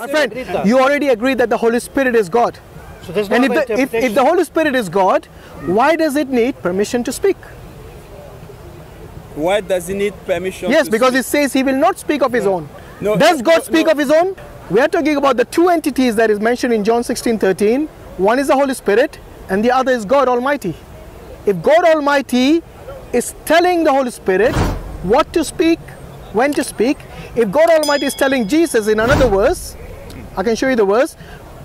My friend, you already agreed that the Holy Spirit is God. So there's no And if the, if, if the Holy Spirit is God, why does it need permission to speak? Why does he need permission? Yes, to because speak? it says he will not speak of his own. No, Does no, God no, speak no. of his own? We are talking about the two entities that is mentioned in John 16 13. One is the Holy Spirit, and the other is God Almighty. If God Almighty is telling the Holy Spirit what to speak, when to speak, if God Almighty is telling Jesus in another verse, I can show you the verse,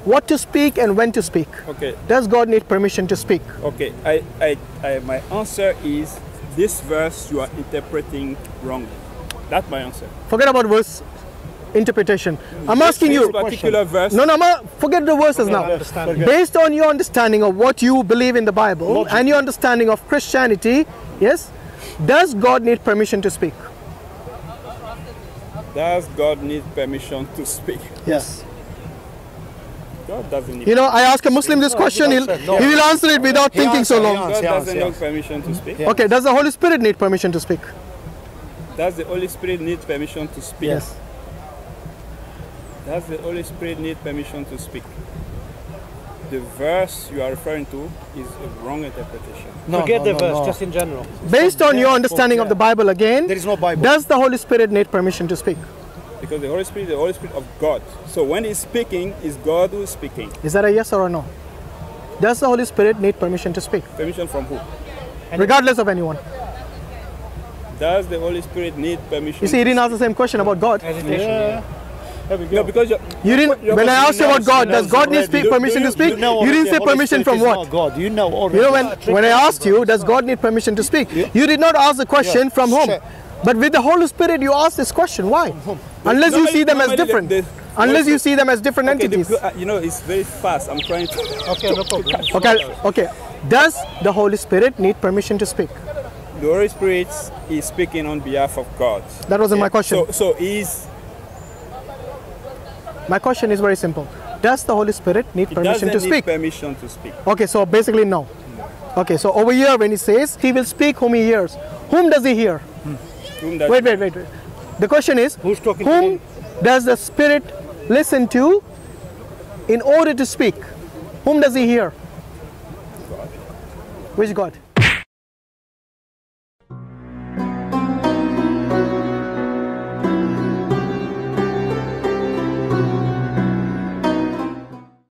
what to speak and when to speak. Okay, Does God need permission to speak? okay. I, I, I, my answer is this verse you are interpreting wrongly. That's my answer. Forget about verse interpretation. I'm asking this you. particular verse. No, no, ma- forget the verses now. Based on your understanding of what you believe in the Bible and your understanding of Christianity, yes, does God need permission to speak? Does God need permission to speak? Yes. God doesn't need. You know, I ask a Muslim this question, he'll, no. he will answer it without He thinking so answered, he long. God doesn't yes. need permission to speak. Yeah. Okay, does the Holy Spirit need permission to speak? Does the Holy Spirit need permission to speak? Yes. Does the Holy Spirit need permission to speak? The verse you are referring to is a wrong interpretation. No, Forget no, the no, verse, no. just in general. Based on your understanding of the Bible again, There is no Bible. does the Holy Spirit need permission to speak? Because the Holy Spirit is the Holy Spirit of God. So when he's speaking, is God who is speaking. Is that a yes or a no? Does the Holy Spirit need permission to speak? Permission from who? Regardless of anyone. Does the Holy Spirit need permission? You see, he didn't ask the same question about God. Hesitation. Yeah. There we go. No, because you're, You didn't. you're- When I asked you you about God, does God need already. speak Do- permission do to speak? you- know You didn't say permission from what? God. You know already. You know, when, when I asked you, does God need permission to speak? You did not ask the question Yeah. from whom? But with the Holy Spirit, you ask this question. Why? Unless you Normally- see them as normally different. the- Unless you see them as different Okay, entities. uh, you know, it's very fast. I'm trying to. Okay, no problem. Okay, okay. Does the Holy Spirit need permission to speak? The Holy Spirit is speaking on behalf of God. That wasn't my question. So, so he's My question is very simple. Does the Holy Spirit need permission to need speak? permission to speak. Okay, so basically no. Okay, so over here when he says he will speak whom he hears, whom does he hear? Hmm. Whom does- Wait, wait, wait, wait. The question is, Who's talking whom does the Spirit listen to in order to speak? Whom does he hear? Which God?